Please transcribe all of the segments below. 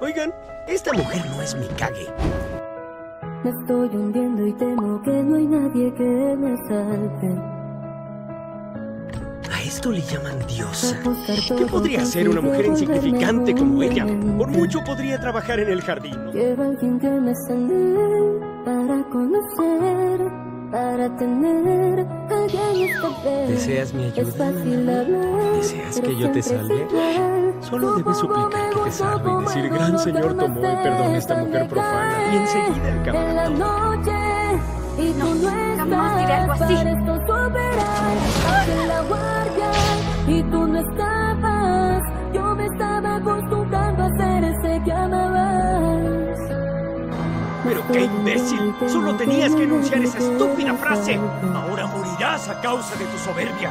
Oigan, esta mujer no es mi cague. Me estoy hundiendo y temo que no hay nadie que me salve. A esto le llaman diosa. ¿Qué podría ser una mujer insignificante como ella? Por mucho podría trabajar en el jardín. Quiero alguien que me sane para conocer, para tener ¿Deseas mi ayuda? ¿Deseas que yo te salve? Solo debes suplicar que te salve y decir, gran Señor tomó y perdone a esta mujer profana. Y enseguida acabará todo. No, jamás diré algo así. y tú no estabas. Qué imbécil. Solo tenías que enunciar esa estúpida frase. Ahora morirás a causa de tu soberbia.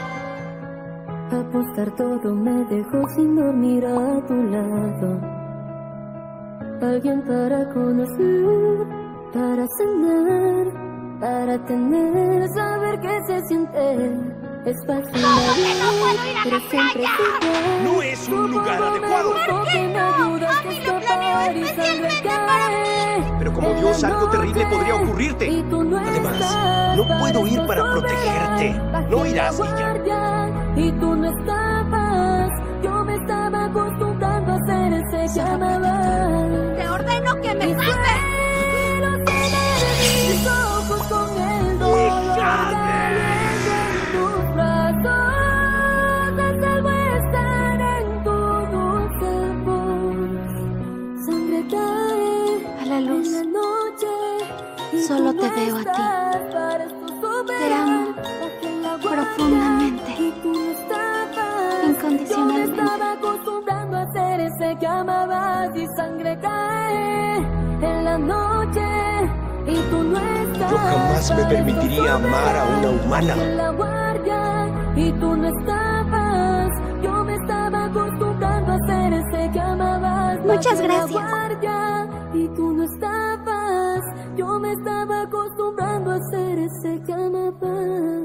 Apostar todo me dejó sin dormir a tu lado. Alguien para conocer, para cenar, para tener, saber qué se siente. Es fácil hablar, pero siempre es igual. No es un lugar adecuado. ¿Por qué me Algo terrible podría ocurrirte. Y tú no Además, no puedo ir para protegerte. No irás y tú no estabas. Yo me estaba acostumbrando a ser ese. Te ordeno que me A la luz. Solo te veo a ti. Te amo profundamente. Incondicionalmente. Yo me estaba acostumbrando a ser ese que amabas y sangre cae en la noche y tú no estás. Yo jamás me permitiría amar a una humana. En la guardia y tú no estabas. Yo me estaba acostumbrando a ser ese que amabas. Muchas la gracias. guardia y tú no estabas. Estaba acostumbrando a ser ese que.